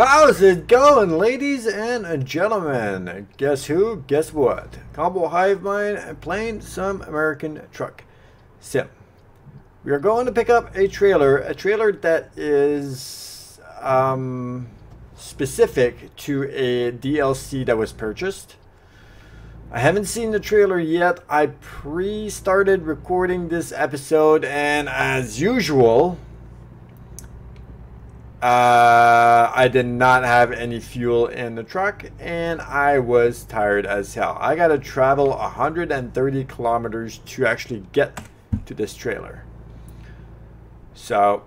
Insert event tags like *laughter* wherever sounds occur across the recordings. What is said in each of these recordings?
How's it going, ladies and gentlemen? Guess who? Guess what? Combo Hive Mind playing some American Truck Sim. We are going to pick up a trailer, a trailer that is um, specific to a DLC that was purchased. I haven't seen the trailer yet. I pre-started recording this episode and as usual, uh, I did not have any fuel in the truck and I was tired as hell. I got to travel 130 kilometers to actually get to this trailer. So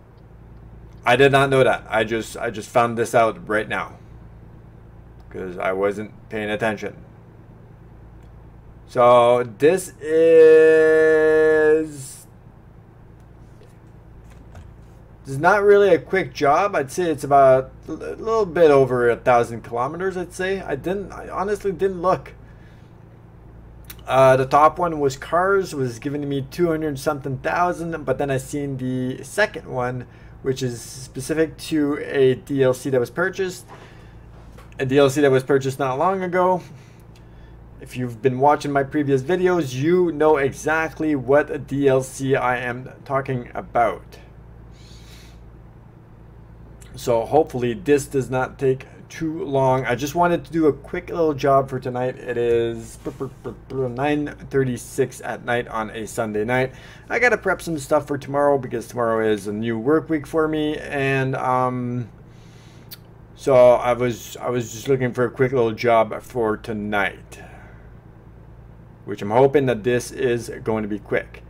I did not know that. I just I just found this out right now because I wasn't paying attention. So this is It's not really a quick job. I'd say it's about a little bit over a thousand kilometers. I'd say I didn't. I honestly didn't look. Uh, the top one was cars, was giving me 200 something thousand, but then I seen the second one, which is specific to a DLC that was purchased. A DLC that was purchased not long ago. If you've been watching my previous videos, you know exactly what a DLC I am talking about. So hopefully this does not take too long. I just wanted to do a quick little job for tonight. It is 9.36 at night on a Sunday night. I got to prep some stuff for tomorrow because tomorrow is a new work week for me. And um, so I was, I was just looking for a quick little job for tonight. Which I'm hoping that this is going to be quick.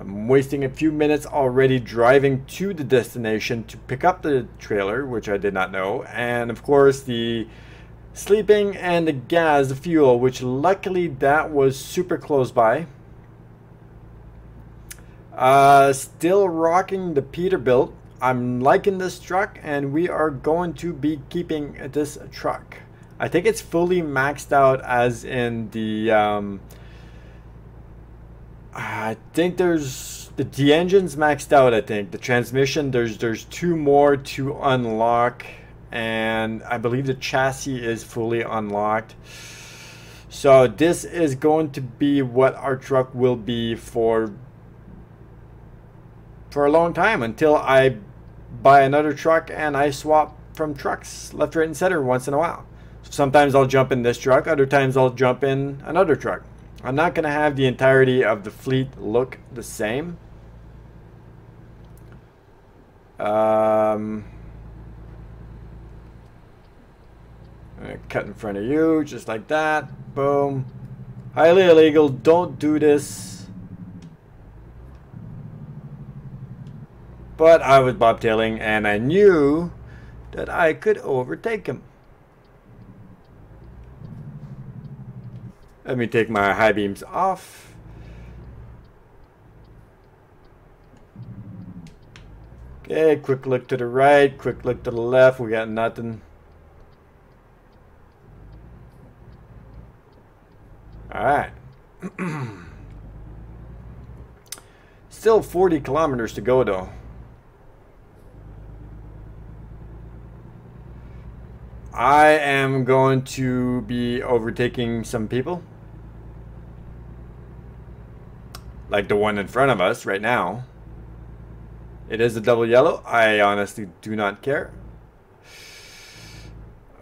I'm wasting a few minutes already driving to the destination to pick up the trailer, which I did not know, and of course the sleeping and the gas, the fuel, which luckily that was super close by. Uh, still rocking the Peterbilt. I'm liking this truck and we are going to be keeping this truck. I think it's fully maxed out as in the um, I think there's the, the engine's maxed out. I think the transmission there's there's two more to unlock, and I believe the chassis is fully unlocked. So this is going to be what our truck will be for for a long time until I buy another truck and I swap from trucks left, right, and center once in a while. So sometimes I'll jump in this truck, other times I'll jump in another truck. I'm not going to have the entirety of the fleet look the same. Um, cut in front of you, just like that. Boom. Highly illegal. Don't do this. But I was bobtailing and I knew that I could overtake him. Let me take my high beams off. Okay, quick look to the right, quick look to the left. We got nothing. All right. *clears throat* Still 40 kilometers to go though. I am going to be overtaking some people. Like the one in front of us right now. It is a double yellow. I honestly do not care.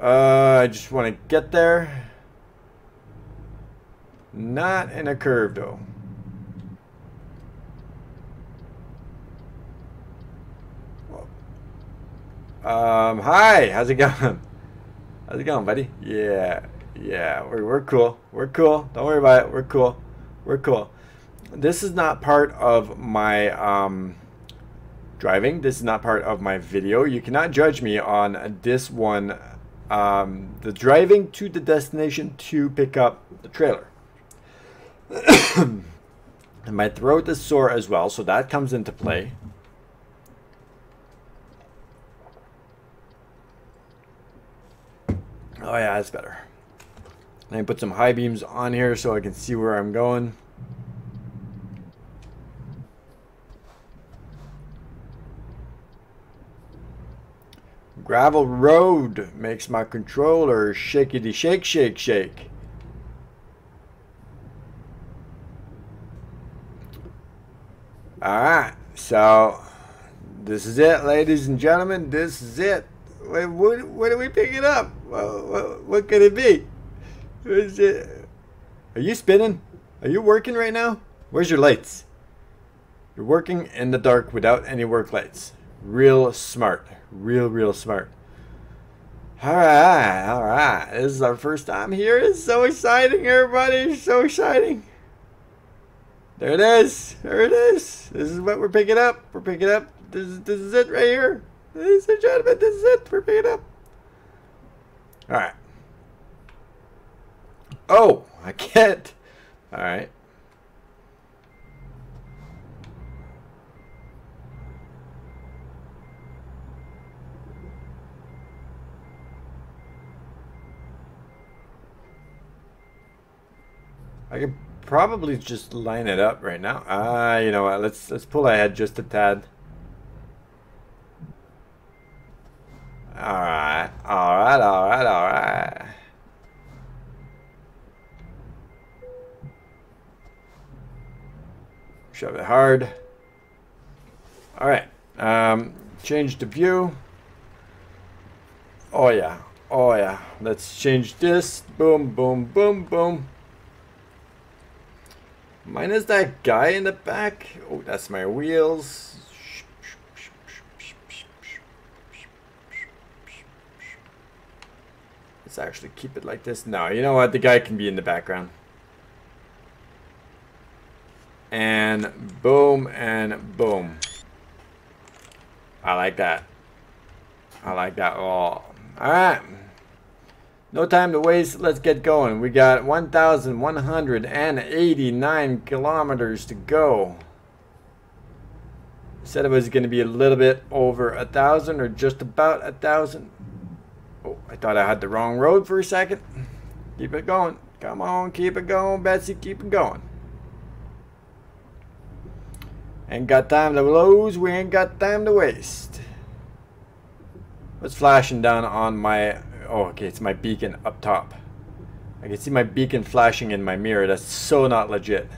Uh, I just want to get there. Not in a curve though. Um, hi, how's it going? How's it going, buddy? Yeah, yeah, we're, we're cool. We're cool. Don't worry about it. We're cool. We're cool this is not part of my um, driving. This is not part of my video. You cannot judge me on this one. Um, the driving to the destination to pick up the trailer. and *coughs* my throat is sore as well, so that comes into play. Oh yeah, that's better. Let me put some high beams on here so I can see where I'm going. Gravel road makes my controller shakety shake shake shake. Alright, so this is it, ladies and gentlemen. This is it. What, what, what are we picking up? What, what, what could it be? Is it? Are you spinning? Are you working right now? Where's your lights? You're working in the dark without any work lights. Real smart. Real, real smart. Alright, alright. This is our first time here. It's so exciting, everybody. So exciting. There it is. There it is. This is what we're picking up. We're picking up. This is, this is it right here. Ladies and gentlemen, this is it. We're picking up. Alright. Oh, I can't. Alright. I could probably just line it up right now. Ah, uh, you know what? Let's let's pull ahead just a tad. All right, all right, all right, all right. Shove it hard. All right. Um, change the view. Oh yeah. Oh yeah. Let's change this. Boom, boom, boom, boom. Minus that guy in the back. Oh, that's my wheels. Let's actually keep it like this. No, you know what? The guy can be in the background. And boom and boom. I like that. I like that. Oh, all right. No time to waste. Let's get going. We got 1,189 kilometers to go. Said it was going to be a little bit over a thousand or just about a thousand. Oh, I thought I had the wrong road for a second. Keep it going. Come on, keep it going, Betsy. Keep it going. Ain't got time to lose. We ain't got time to waste. What's flashing down on my Oh, okay, it's my beacon up top. I can see my beacon flashing in my mirror. That's so not legit.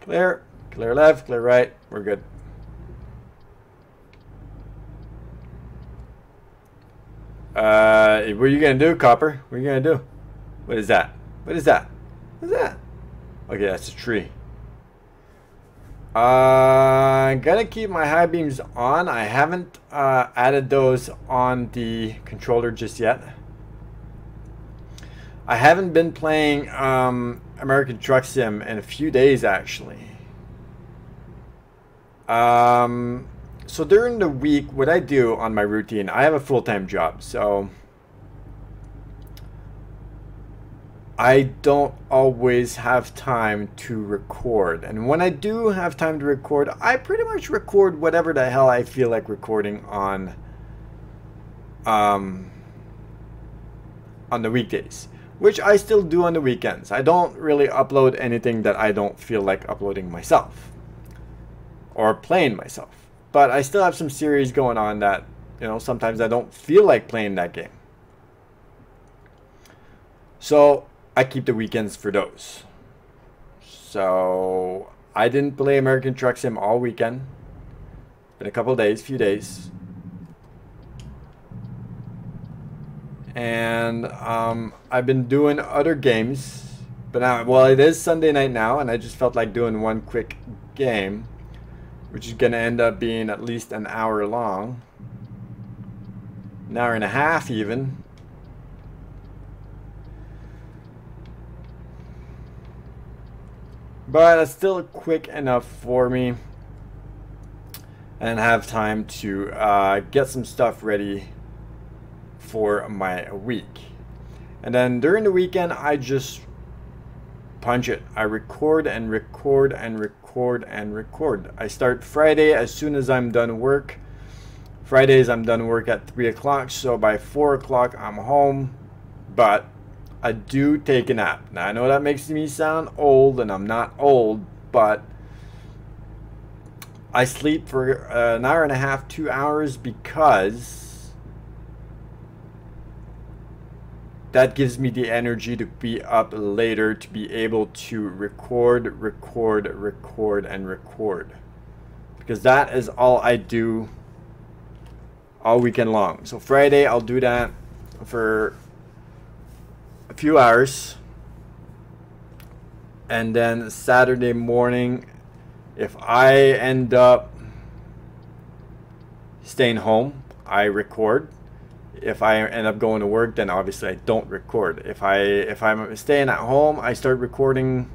Clear. Clear left, clear right. We're good. Uh, what are you going to do, Copper? What are you going to do? What is that? What is that? What is that? Okay, that's a tree. Uh, I'm gonna keep my high beams on. I haven't uh, added those on the controller just yet. I haven't been playing um, American Truck Sim in a few days actually. Um, so during the week, what I do on my routine, I have a full-time job, so I don't always have time to record. And when I do have time to record, I pretty much record whatever the hell I feel like recording on um, on the weekdays, which I still do on the weekends. I don't really upload anything that I don't feel like uploading myself or playing myself. But I still have some series going on that, you know, sometimes I don't feel like playing that game. So I keep the weekends for those. So I didn't play American Truck Sim all weekend. Been a couple days, few days. And um, I've been doing other games. But now, well, it is Sunday night now, and I just felt like doing one quick game, which is going to end up being at least an hour long. An hour and a half, even. But it's still quick enough for me and have time to uh, get some stuff ready for my week. And then during the weekend, I just punch it. I record and record and record and record. I start Friday as soon as I'm done work. Fridays, I'm done work at 3 o'clock, so by 4 o'clock, I'm home. but I do take a nap. Now I know that makes me sound old, and I'm not old, but I sleep for uh, an hour and a half, two hours because that gives me the energy to be up later to be able to record, record, record, and record. Because that is all I do all weekend long. So Friday, I'll do that for few hours. And then Saturday morning, if I end up staying home, I record. If I end up going to work, then obviously I don't record. If I if I'm staying at home, I start recording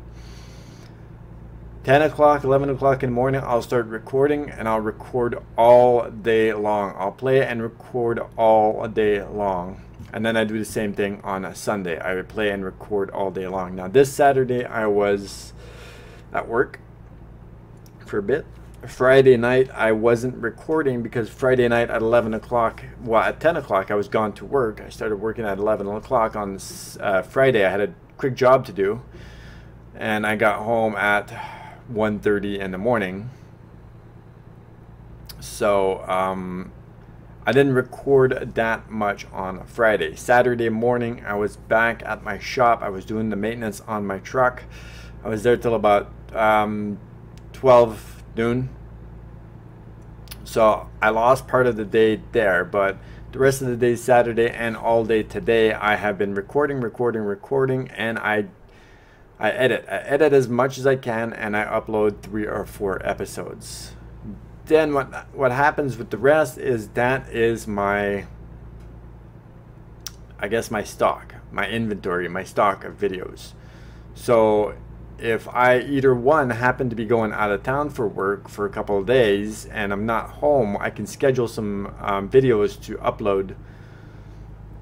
10 o'clock, 11 o'clock in the morning, I'll start recording and I'll record all day long. I'll play and record all day long. And then I do the same thing on a Sunday. I play and record all day long. Now, this Saturday, I was at work for a bit. Friday night, I wasn't recording because Friday night at 11 o'clock, well, at 10 o'clock, I was gone to work. I started working at 11 o'clock on uh, Friday. I had a quick job to do. And I got home at 1.30 in the morning. So um, I didn't record that much on Friday. Saturday morning, I was back at my shop. I was doing the maintenance on my truck. I was there till about um, 12 noon. So I lost part of the day there, but the rest of the day, Saturday and all day today, I have been recording, recording, recording, and I I edit. I edit as much as I can and I upload three or four episodes. Then what what happens with the rest is that is my I guess my stock, my inventory, my stock of videos. So if I either one happen to be going out of town for work for a couple of days and I'm not home, I can schedule some um, videos to upload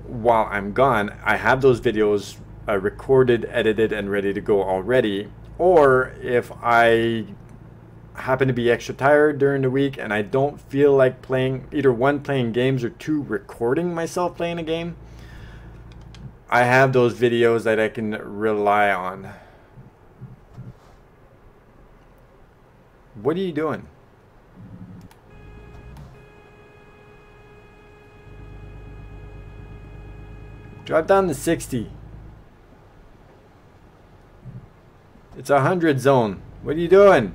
while I'm gone. I have those videos uh, recorded, edited, and ready to go already. Or if I happen to be extra tired during the week and I don't feel like playing either one playing games or two recording myself playing a game, I have those videos that I can rely on. What are you doing? Drop down to 60. It's a hundred zone. What are you doing?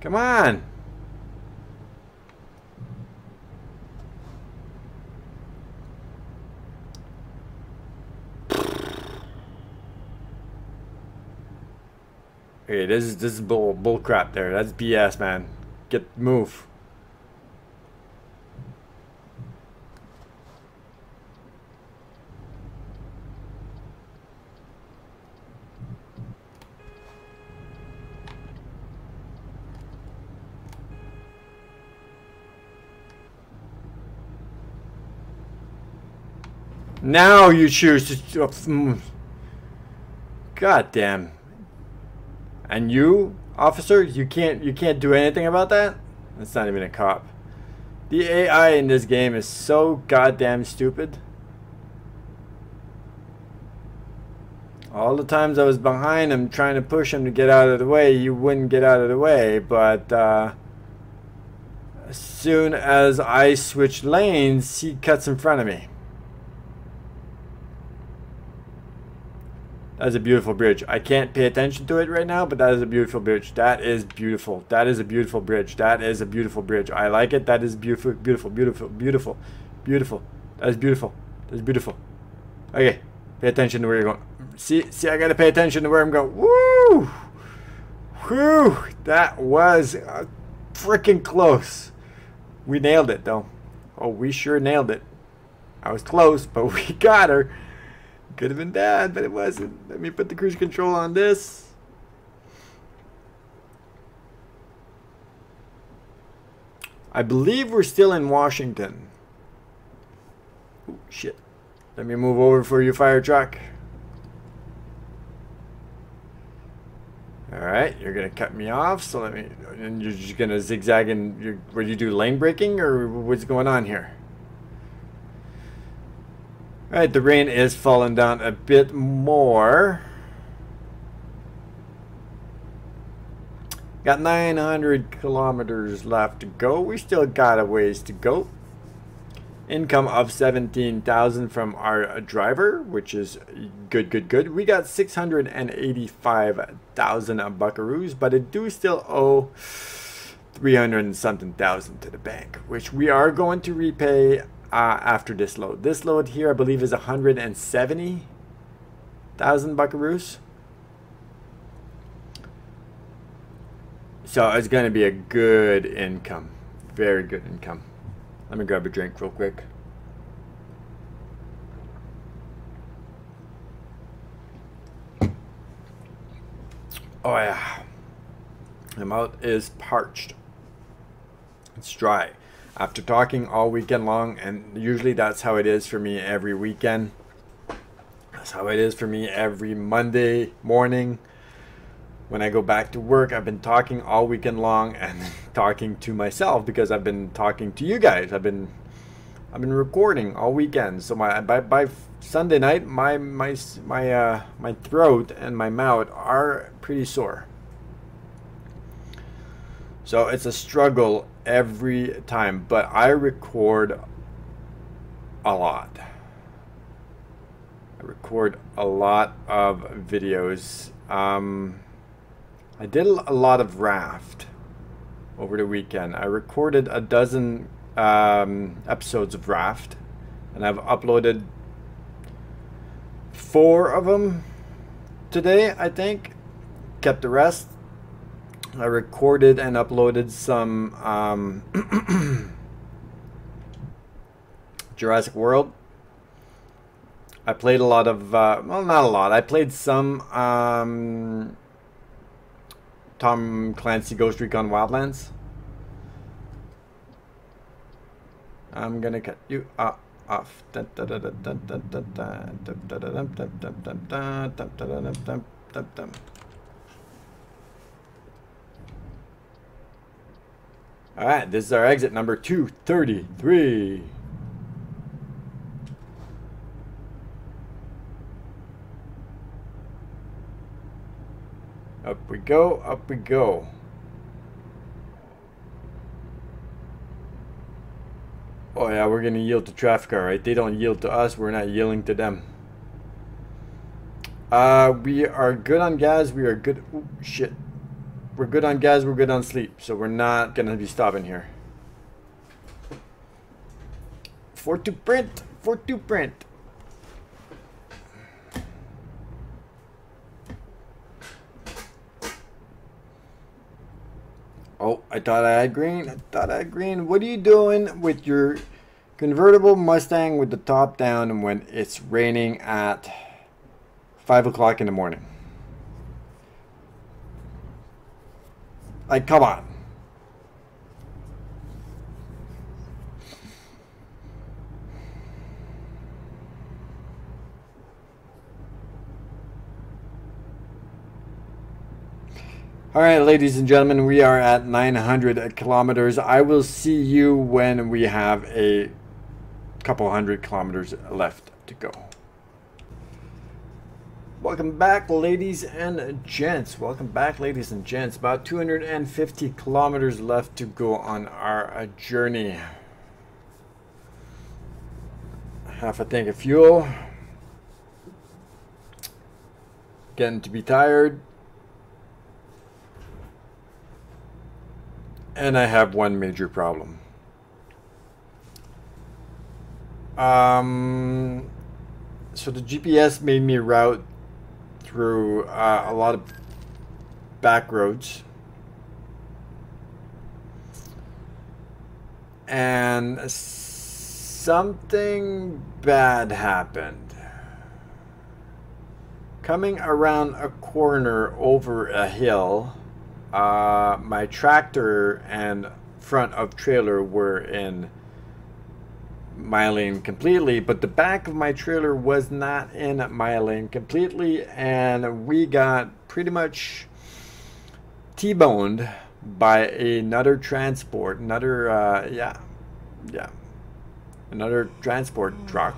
Come on. Okay, this is this is bull bull crap there. That's BS, man. Get move. Now you choose to... Uh, mm. God damn. And you, officer, you can't you can't do anything about that? That's not even a cop. The AI in this game is so goddamn stupid. All the times I was behind him trying to push him to get out of the way, you wouldn't get out of the way, but uh, as soon as I switch lanes, he cuts in front of me. That is a beautiful bridge. I can't pay attention to it right now, but that is a beautiful bridge. That is beautiful. That is a beautiful bridge. That is a beautiful bridge. I like it. That is beautiful, beautiful, beautiful, beautiful, beautiful. That is beautiful. That is beautiful. Okay, pay attention to where you're going. See, see, I gotta pay attention to where I'm going. Woo! Whew! That was uh, freaking close. We nailed it, though. Oh, we sure nailed it. I was close, but *laughs* we got her. Could have been bad, but it wasn't. Let me put the cruise control on this. I believe we're still in Washington. Ooh, shit. Let me move over for your fire truck. Alright, you're gonna cut me off. So let me, and you're just gonna zigzag and you're, what do you do, lane breaking, or what's going on here? All right, the rain is falling down a bit more. Got 900 kilometers left to go. We still got a ways to go. Income of 17,000 from our driver, which is good, good, good. We got 685,000 buckaroos, but it do still owe 300 and something thousand to the bank, which we are going to repay uh, after this load. This load here, I believe, is 170,000 buckaroos. So it's going to be a good income. Very good income. Let me grab a drink real quick. Oh yeah. My mouth is parched. It's dry. After talking all weekend long, and usually that's how it is for me every weekend. That's how it is for me every Monday morning when I go back to work, I've been talking all weekend long and *laughs* talking to myself because I've been talking to you guys. I've been I've been recording all weekend. So my by by Sunday night, my my my uh, my throat and my mouth are pretty sore. So it's a struggle every time, but I record a lot. I record a lot of videos. Um, I did a lot of raft over the weekend. I recorded a dozen um, episodes of raft, and I've uploaded four of them today, I think. Kept the rest. I recorded and uploaded some um, Jurassic World. I played a lot of, uh, well, not a lot. I played some um, Tom Clancy Ghost Recon Wildlands. I'm gonna cut you off. Alright, this is our exit number 233. Up we go, up we go. Oh yeah, we're gonna yield to traffic, alright. They don't yield to us, we're not yielding to them. Uh, we are good on gas, we are good, shit. We're good on gas, we're good on sleep, so we're not gonna be stopping here. For to print, for to print. Oh, I thought I had green. I thought I had green. What are you doing with your convertible Mustang with the top down when it's raining at 5 o'clock in the morning? Like, come on. All right, ladies and gentlemen, we are at 900 kilometers. I will see you when we have a couple hundred kilometers left to go. Welcome back, ladies and gents. Welcome back, ladies and gents. About 250 kilometers left to go on our journey. Half a tank of fuel. Getting to be tired. And I have one major problem. Um, so the GPS made me route through uh, a lot of back roads. And something bad happened. Coming around a corner over a hill, uh, my tractor and front of trailer were in my lane completely, but the back of my trailer was not in my lane completely, and we got pretty much T-boned by another transport, another, uh, yeah, yeah, another transport truck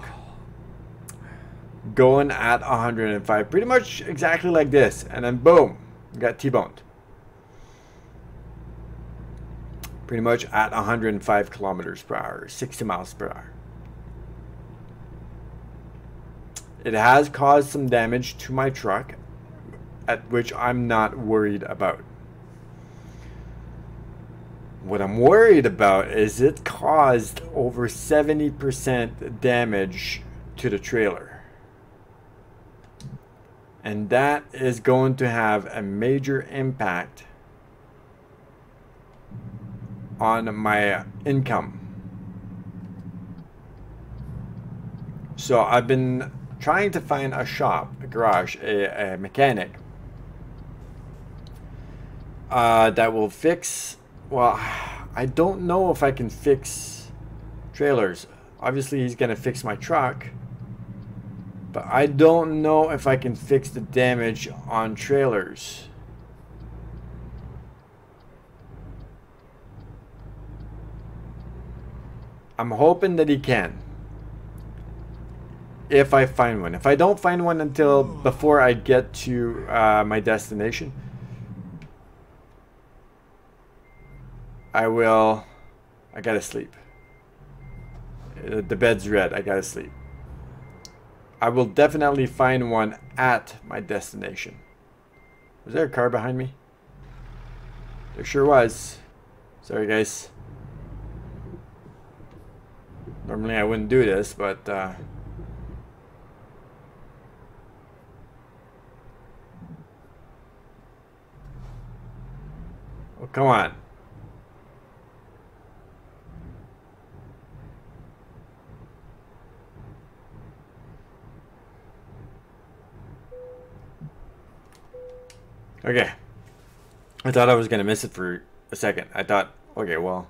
going at 105, pretty much exactly like this, and then boom, got T-boned. Pretty much at 105 kilometers per hour, 60 miles per hour. It has caused some damage to my truck, at which I'm not worried about. What I'm worried about is it caused over 70% damage to the trailer. And that is going to have a major impact on my income. So I've been trying to find a shop, a garage, a, a mechanic uh, that will fix. Well, I don't know if I can fix trailers. Obviously, he's gonna fix my truck, but I don't know if I can fix the damage on trailers. I'm hoping that he can if I find one. If I don't find one until before I get to uh, my destination, I will. I gotta sleep. Uh, the bed's red. I gotta sleep. I will definitely find one at my destination. Was there a car behind me? There sure was. Sorry, guys. Normally I wouldn't do this, but uh, Oh, come on. Okay. I thought I was going to miss it for a second. I thought, okay, well,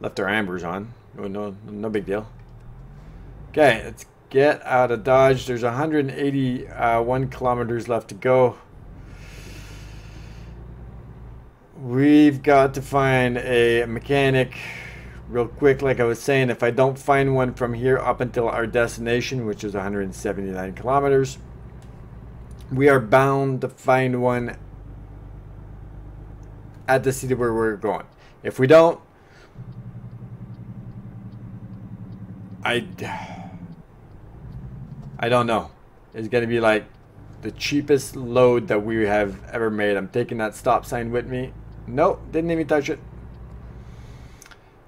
left our ambers on. No, no, no big deal. Okay, let's get out of Dodge. There's 181 kilometers left to go. We've got to find a mechanic real quick. Like I was saying, if I don't find one from here up until our destination, which is 179 kilometers, we are bound to find one at the city where we're going. If we don't, I, I don't know. It's going to be like the cheapest load that we have ever made. I'm taking that stop sign with me. Nope, didn't even touch it.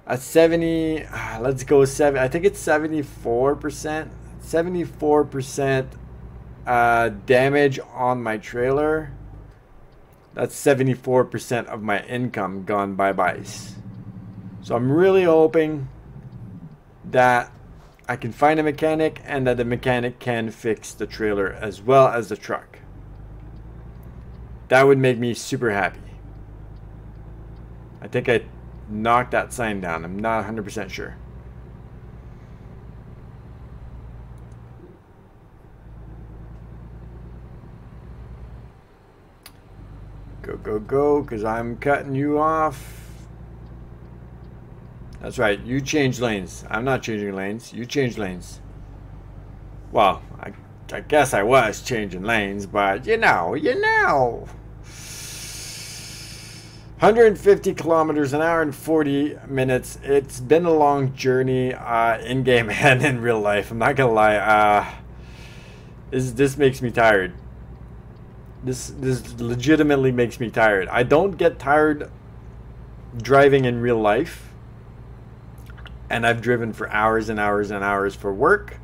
A 70, ah, let's go 7. I think it's 74%. 74% uh, damage on my trailer. That's 74% of my income gone bye-bye. So I'm really hoping that I can find a mechanic and that the mechanic can fix the trailer as well as the truck. That would make me super happy. I think I knocked that sign down. I'm not 100% sure. Go, go, go, because I'm cutting you off. That's right, you change lanes. I'm not changing lanes. You change lanes. Well, I, I guess I was changing lanes, but you know, you know. 150 kilometers an hour and 40 minutes. It's been a long journey uh, in game *laughs* and in real life. I'm not gonna lie. Uh, this this makes me tired. This this legitimately makes me tired. I don't get tired driving in real life, and I've driven for hours and hours and hours for work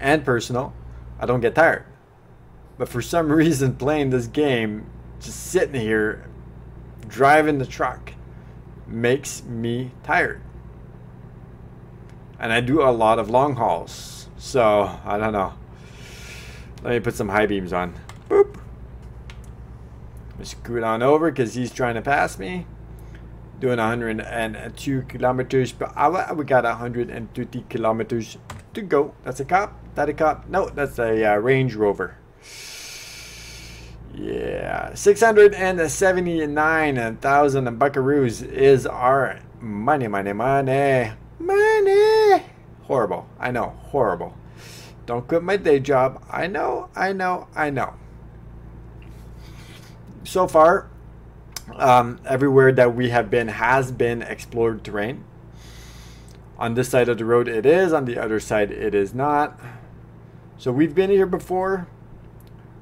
and personal. I don't get tired, but for some *laughs* reason, playing this game, just sitting here driving the truck makes me tired. And I do a lot of long hauls. So, I don't know. Let me put some high beams on. Boop. Scoot on over because he's trying to pass me. Doing 102 kilometers per hour. We got 130 kilometers to go. That's a cop. That a cop? No, that's a uh, Range Rover. Yeah. Yeah, 679,000 buckaroos is our money, money, money, money. Horrible. I know, horrible. Don't quit my day job. I know, I know, I know. So far, um, everywhere that we have been has been explored terrain. On this side of the road it is, on the other side it is not. So we've been here before.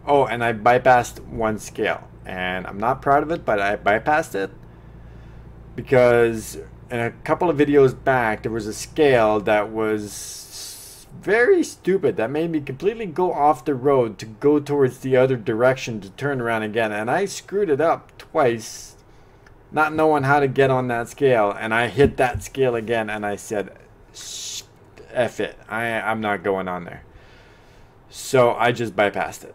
Oh, and I bypassed one scale. And I'm not proud of it, but I bypassed it. Because in a couple of videos back, there was a scale that was very stupid. That made me completely go off the road to go towards the other direction to turn around again. And I screwed it up twice, not knowing how to get on that scale. And I hit that scale again and I said, F it. I, I'm not going on there. So I just bypassed it.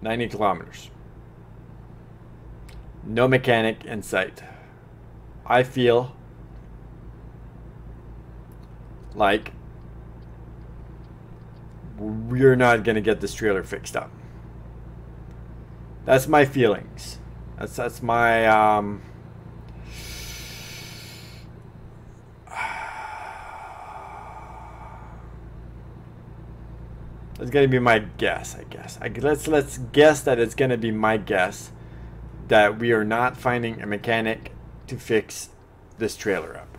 Ninety kilometers. No mechanic in sight. I feel like we're not going to get this trailer fixed up. That's my feelings. That's that's my um, *sighs* That's gonna be my guess, I guess. I, let's let's guess that it's gonna be my guess that we are not finding a mechanic to fix this trailer up.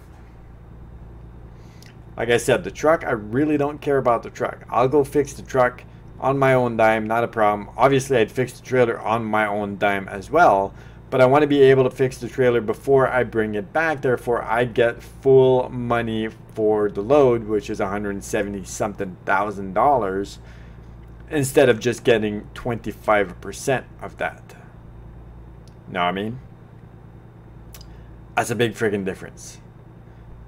Like I said, the truck, I really don't care about the truck. I'll go fix the truck on my own dime, not a problem. Obviously, I'd fix the trailer on my own dime as well, but I want to be able to fix the trailer before I bring it back. Therefore, I get full money for the load, which is 170 something thousand dollars, instead of just getting 25% of that. Know what I mean? That's a big freaking difference.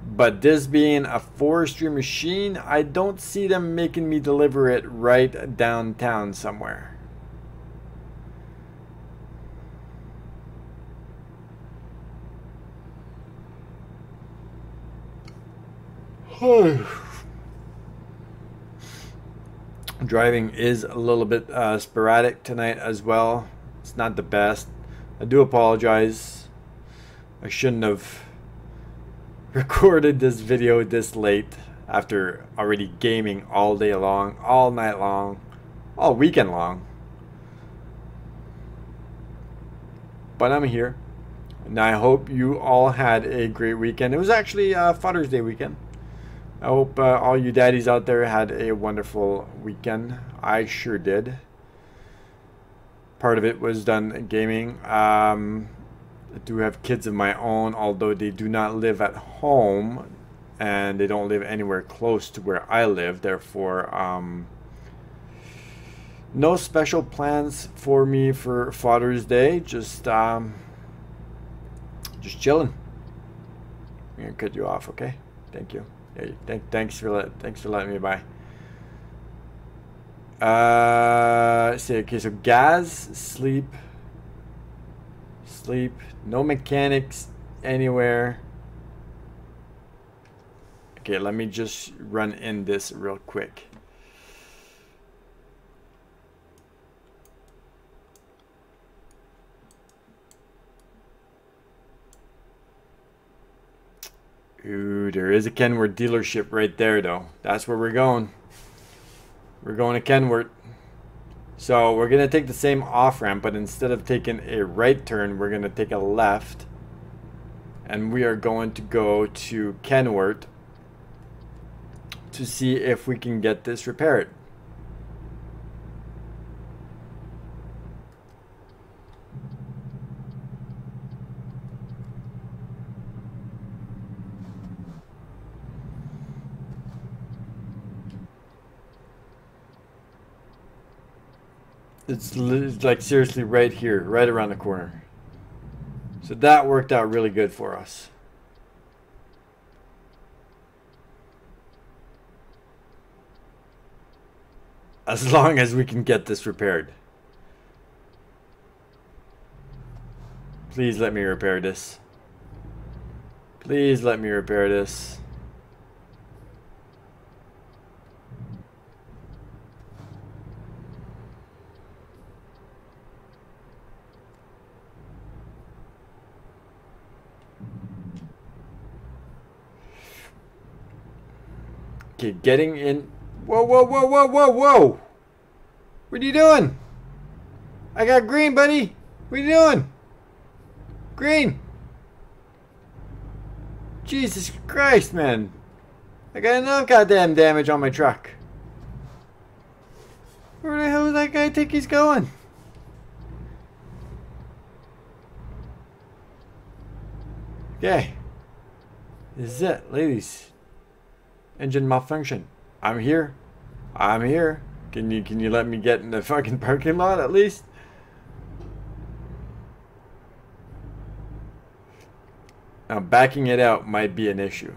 But this being a forestry machine, I don't see them making me deliver it right downtown somewhere. *sighs* Driving is a little bit uh, sporadic tonight as well. It's not the best. I do apologize. I shouldn't have *laughs* recorded this video this late after already gaming all day long, all night long, all weekend long. But I'm here. And I hope you all had a great weekend. It was actually uh, Father's Day weekend. I hope uh, all you daddies out there had a wonderful weekend. I sure did. Part of it was done gaming. Um, I do have kids of my own, although they do not live at home and they don't live anywhere close to where I live. Therefore, um, no special plans for me for Father's Day. Just, um, just chilling. I'm gonna cut you off, okay? Thank you. Hey, th thanks for let thanks for letting me by. Uh, see. Okay, so gas, sleep, sleep. No mechanics anywhere. Okay, let me just run in this real quick. Ooh, there is a Kenworth dealership right there, though. That's where we're going. We're going to Kenworth. So we're going to take the same off-ramp, but instead of taking a right turn, we're going to take a left. And we are going to go to Kenworth to see if we can get this repaired. It's like seriously right here, right around the corner. So that worked out really good for us. As long as we can get this repaired. Please let me repair this. Please let me repair this. Okay, getting in. Whoa, whoa, whoa, whoa, whoa, whoa! What are you doing? I got green, buddy. What are you doing? Green. Jesus Christ, man. I got enough goddamn damage on my truck. Where the hell does that guy think he's going? Okay. This is it, ladies. Engine malfunction. I'm here. I'm here. Can you can you let me get in the fucking parking lot at least? Now backing it out might be an issue.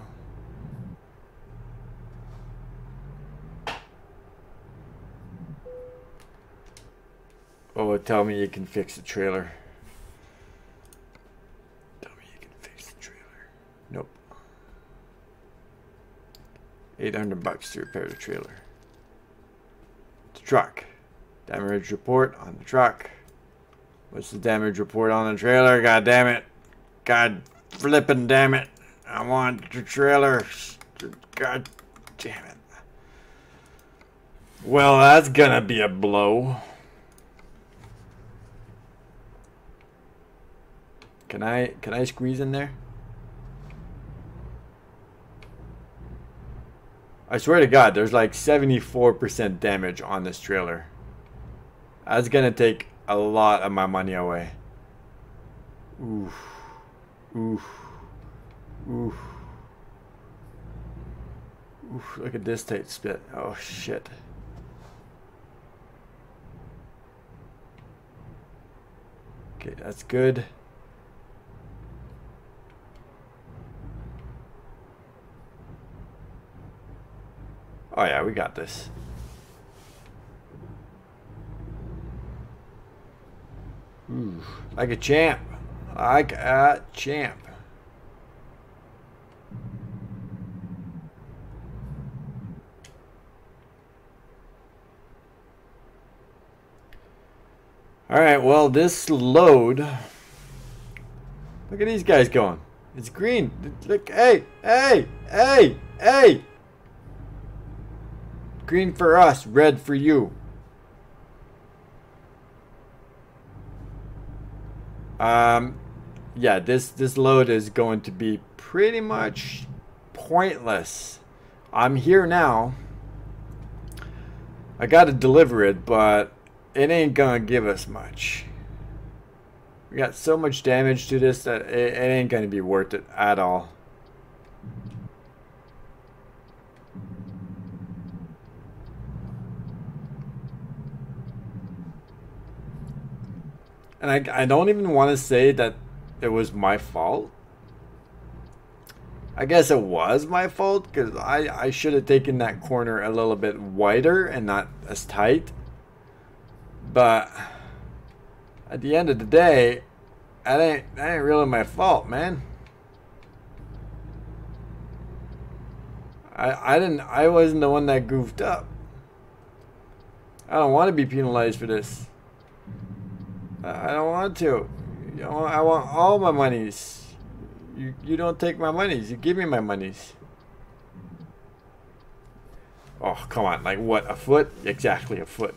Oh, tell me you can fix the trailer. Tell me you can fix the trailer. Nope. 800 bucks to repair the trailer. The truck. Damage report on the truck. What's the damage report on the trailer? God damn it. God flipping damn it. I want the trailer. God damn it. Well, that's gonna be a blow. Can I can I squeeze in there? I swear to God, there's like 74% damage on this trailer. That's gonna take a lot of my money away. Oof. Oof. Oof. Oof. Look at this tight spit. Oh shit. Okay, that's good. Oh yeah, we got this. Ooh, like a champ. Like a champ. Alright, well, this load... Look at these guys going. It's green. Look, hey, hey, hey, hey! Green for us, red for you. Um, yeah, this, this load is going to be pretty much pointless. I'm here now. I got to deliver it, but it ain't to give us much. We got so much damage to this that it, it ain't to be worth it at all. And I, I don't even want to say that it was my fault. I guess it was my fault because I, I should have taken that corner a little bit wider and not as tight. But at the end of the day, that ain't, that ain't really my fault, man. I, I didn't I wasn't the one that goofed up. I don't want to be penalized for this. I don't want to. I want all my monies. You you don't take my monies. You give me my monies. Oh, come on. Like what? A foot? Exactly a foot.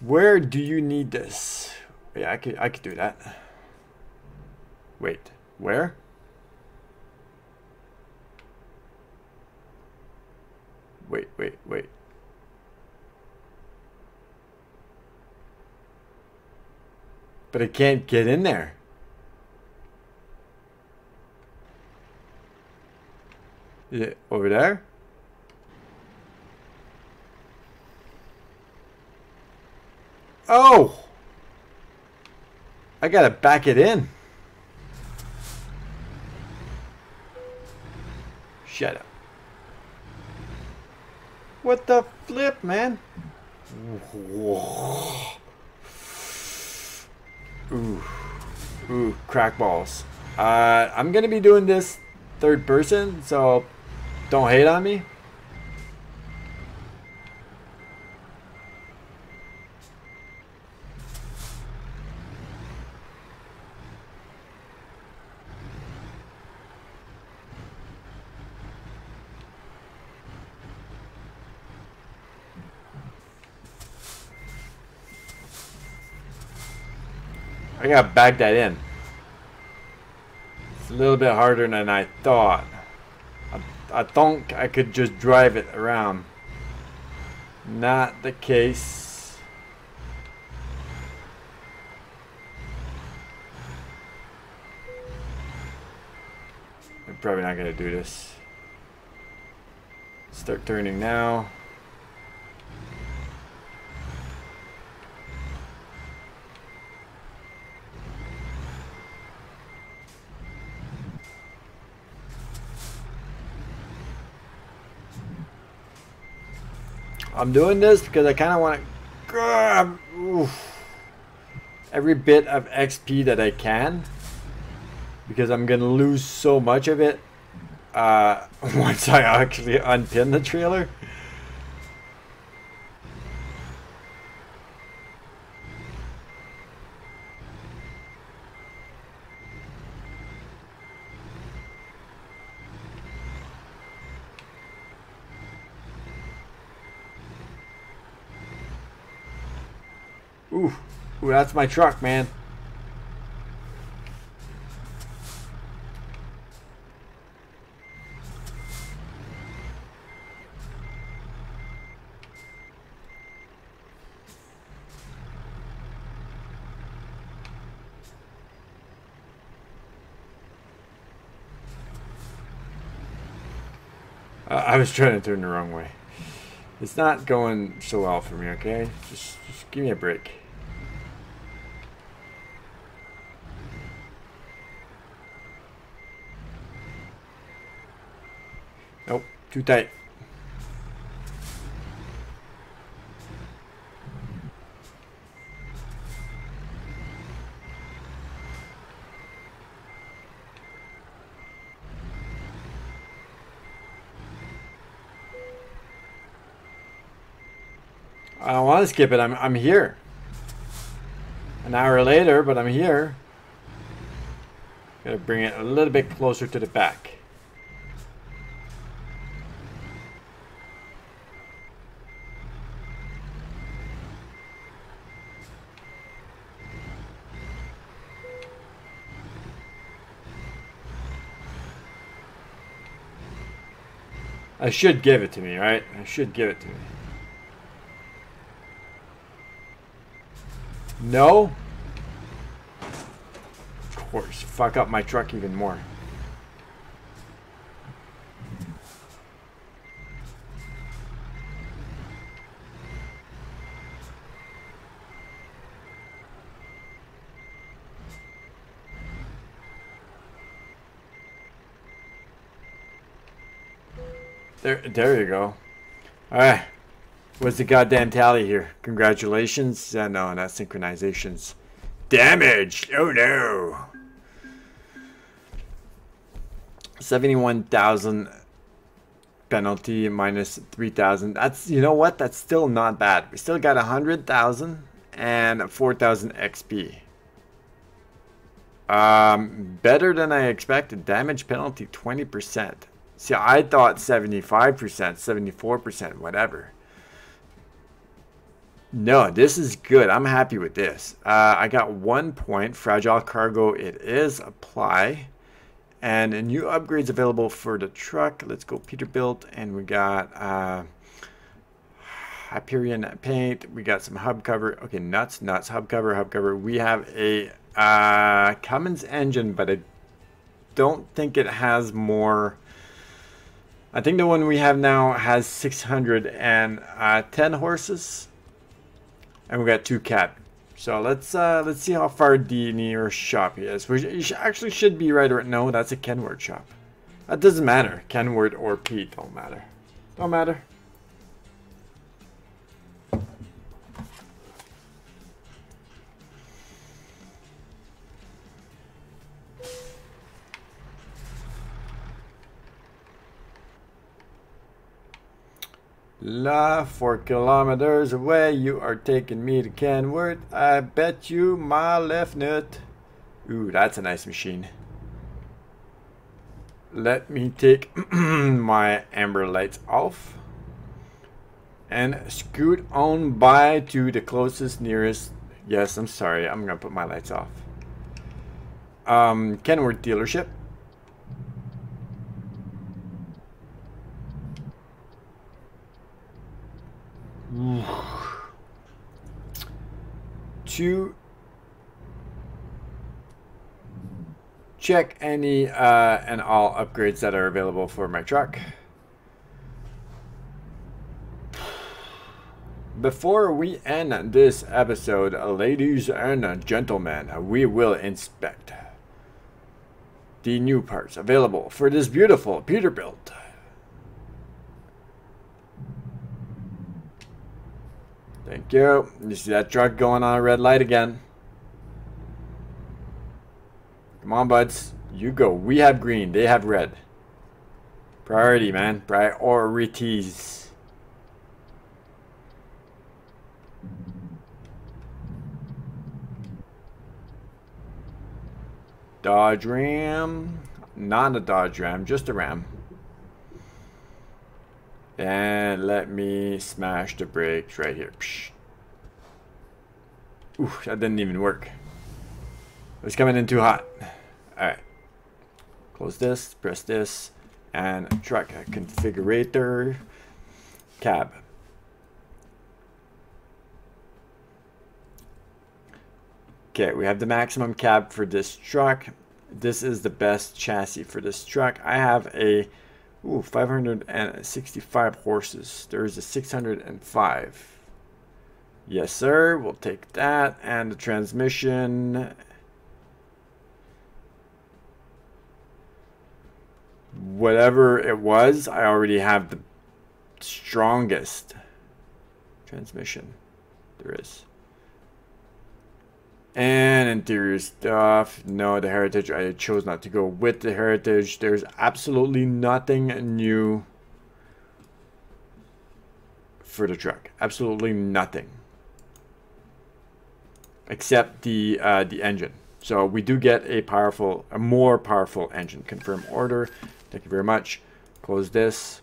Where do you need this? Yeah, I could I could do that. Wait. Where? Wait, wait, wait. But I can't get in there. it over there? Oh! I gotta back it in. Shut up. What the flip, man? Whoa. Ooh. Ooh, crack balls. Uh, I'm going to be doing this third person, so don't hate on me. I gotta back that in. It's a little bit harder than I thought. I, I think I could just drive it around. Not the case. I'm probably not gonna do this. Start turning now. I'm doing this because I kind of want to every bit of XP that I can because I'm going to lose so much of it uh, *laughs* once I actually unpin the trailer. Ooh, ooh, that's my truck, man. Uh, I was trying to turn the wrong way. It's not going so well for me, okay? Just, just give me a break. Nope, too tight. I don't want to skip it. I'm, I'm here. An hour later, but I'm here. Gotta bring it a little bit closer to the back. I should give it to me, right? I should give it to me. No? Of course. Fuck up my truck even more. There, there you go. All right. What's the goddamn tally here? Congratulations. Yeah, no, not synchronizations. Damage. Oh no. 71,000 penalty minus 3,000. That's, you know what? That's still not bad. We still got 100,000 and 4,000 XP. Um, better than I expected. Damage penalty 20%. See, I thought 75%, 74%, whatever. No, this is good. I'm happy with this. Uh, I got one point. Fragile cargo, it is. Apply. And a new upgrades available for the truck. Let's go Peterbilt. And we got uh, Hyperion paint. We got some hub cover. Okay, nuts, nuts, hub cover, hub cover. We have a uh, Cummins engine, but I don't think it has more I think the one we have now has 610 uh, horses, and we got two cat. So let's uh, let's see how far the nearest shop is. We actually should be right. Or, no, that's a Kenworth shop. That doesn't matter. Kenworth or Pete don't matter. Don't matter. La, four kilometers away, you are taking me to Kenworth. I bet you my left nut. Ooh, that's a nice machine. Let me take *clears throat* my amber lights off and scoot on by to the closest nearest. Yes, I'm sorry. I'm to put my lights off. Um, Kenworth dealership. To check any uh, and all upgrades that are available for my truck. Before we end this episode, ladies and gentlemen, we will inspect the new parts available for this beautiful Peterbilt. Thank you. You see that truck going on a red light again. Come on, buds. You go. We have green. They have red. Priority, man. Priorities. Dodge Ram. Not a Dodge Ram, just a Ram. And let me smash the brakes right here. Psh. Ooh, that didn't even work. It's coming in too hot. Alright. Close this, press this, and truck configurator cab. Okay, we have the maximum cab for this truck. This is the best chassis for this truck. I have a ooh, 565 horses. There's a 605. Yes, sir. We'll take that. And the transmission. Whatever it was, I already have the strongest transmission there is. And interior stuff. No, the Heritage. I chose not to go with the Heritage. There's absolutely nothing new for the truck. Absolutely nothing. Except the uh, the engine. So we do get a powerful, a more powerful engine. Confirm order. Thank you very much. Close this.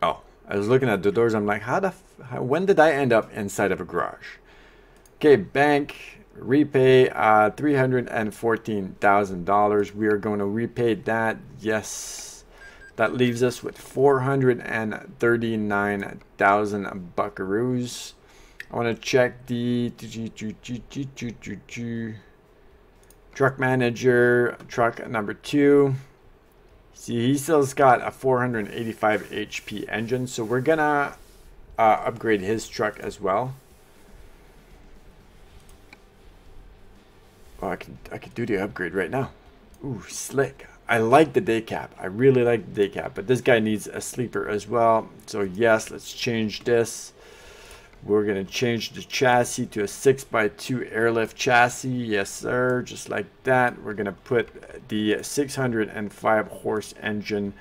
Oh, I was looking at the doors. I'm like, how the, how, when did I end up inside of a garage? Okay, bank repay uh, $314,000. We are going to repay that. Yes. That leaves us with 439,000 buckaroos. I want to check the truck manager, truck number two. See, he still's got a 485 HP engine, so we're gonna uh, upgrade his truck as well. Oh, I can I can do the upgrade right now. Ooh, slick. I like the day cab. I really like the day cab, but this guy needs a sleeper as well. So yes, let's change this. We're gonna change the chassis to a 6x2 airlift chassis. Yes, sir, just like that. We're gonna put the 605 horse engine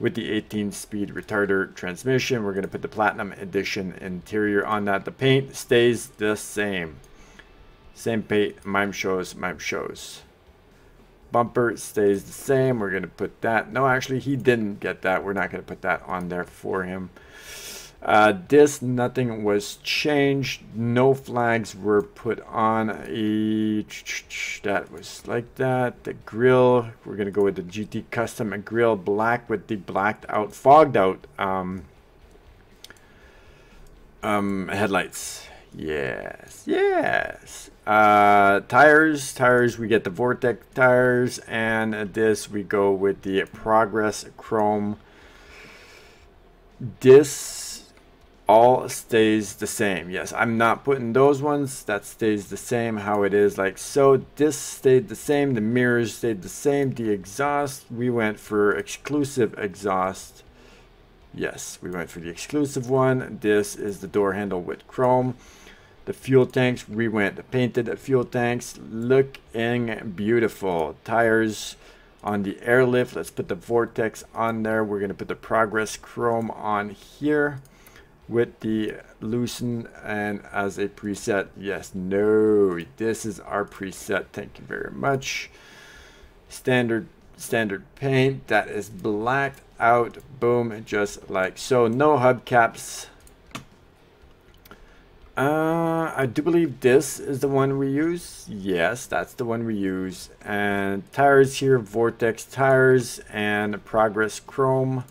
with the 18 speed retarder transmission. We're gonna put the platinum edition interior on that. The paint stays the same. Same paint, mime shows, mime shows. Bumper stays the same. We're going to put that. No, actually, he didn't get that. We're not going to put that on there for him. Uh, this, nothing was changed. No flags were put on. A, that was like that. The grill, we're going to go with the GT Custom grill black with the blacked out, fogged out um, um, headlights. Yes, yes. Uh, tires, tires, we get the Vortec tires, and this we go with the Progress Chrome. This all stays the same. Yes, I'm not putting those ones. That stays the same how it is like so. This stayed the same. The mirrors stayed the same. The exhaust, we went for exclusive exhaust. Yes, we went for the exclusive one. This is the door handle with chrome. The fuel tanks, we went painted fuel tanks, looking beautiful. Tires on the airlift, let's put the Vortex on there. We're gonna put the Progress Chrome on here with the loosen and as a preset. Yes, no, this is our preset. Thank you very much. Standard standard paint that is blacked out boom just like so no hubcaps Uh, I do believe this is the one we use. Yes, that's the one we use. And tires here, Vortex tires and Progress Chrome.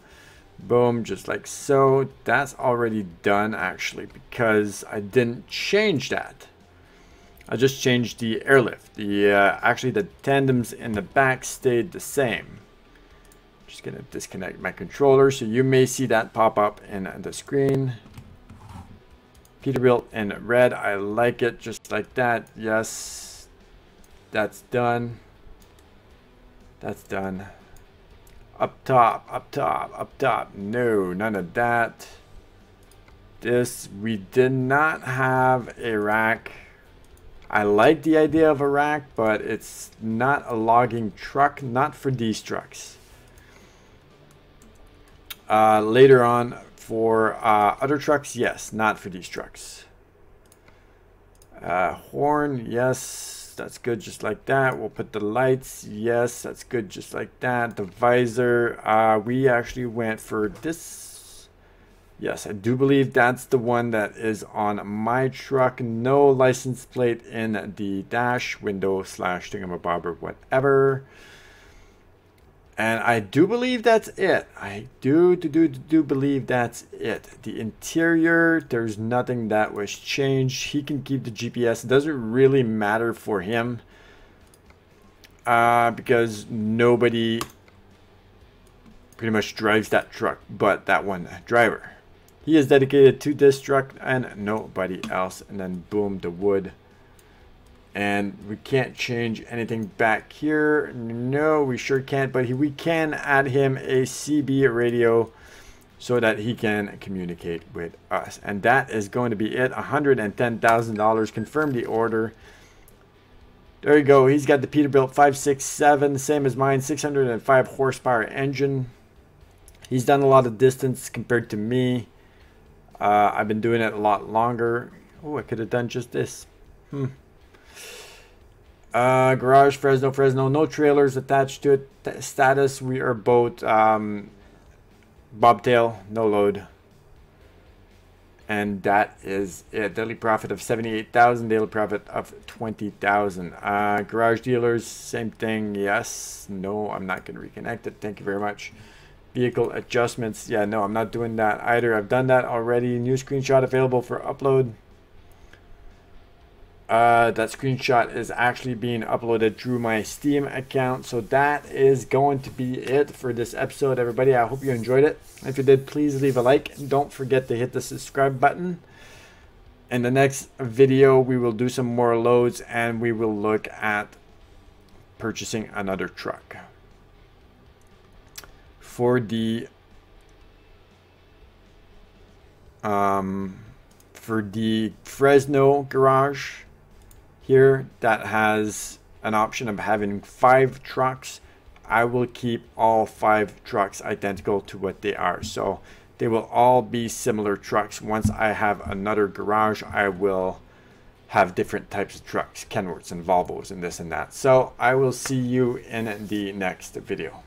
Boom, just like so. That's already done actually because I didn't change that. I just changed the airlift. The uh, Actually, the tandems in the back stayed the same. Just gonna disconnect my controller so you may see that pop up in the screen. Peterbilt in red. I like it just like that. Yes, that's done. That's done. Up top, up top, up top. No, none of that. This, we did not have a rack. I like the idea of a rack, but it's not a logging truck, not for these trucks. Uh, later on, for uh, other trucks, yes, not for these trucks. Uh, horn, yes, that's good just like that. We'll put the lights. Yes, that's good just like that. The visor, uh, we actually went for this. Yes, I do believe that's the one that is on my truck. No license plate in the dash window slash thingamabob or whatever. And I do believe that's it. I do, do, do, do believe that's it. The interior, there's nothing that was changed. He can keep the GPS. It doesn't really matter for him. Uh, because nobody pretty much drives that truck but that one driver. He is dedicated to this truck and nobody else. And then boom, the wood and we can't change anything back here. No we sure can't but we can add him a CB radio so that he can communicate with us. And that is going to be it. $110,000 confirm the order. There you go. He's got the Peterbilt 567 same as mine 605 horsepower engine. He's done a lot of distance compared to me. Uh, I've been doing it a lot longer. Oh I could have done just this. Hmm uh, garage, Fresno, Fresno. No trailers attached to it. T status, we are both um, bobtail, no load. And that is it. Daily profit of 78,000, daily profit of 20,000. Uh, garage dealers, same thing. Yes. No, I'm not going to reconnect it. Thank you very much. Vehicle adjustments. Yeah, no, I'm not doing that either. I've done that already. New screenshot available for upload. Uh, that screenshot is actually being uploaded through my Steam account. So that is going to be it for this episode, everybody. I hope you enjoyed it. If you did, please leave a like. Don't forget to hit the subscribe button. In the next video, we will do some more loads and we will look at purchasing another truck. For the um, for the Fresno garage, here that has an option of having five trucks I will keep all five trucks identical to what they are. So they will all be similar trucks. Once I have another garage I will have different types of trucks Kenworths and Volvos and this and that. So I will see you in the next video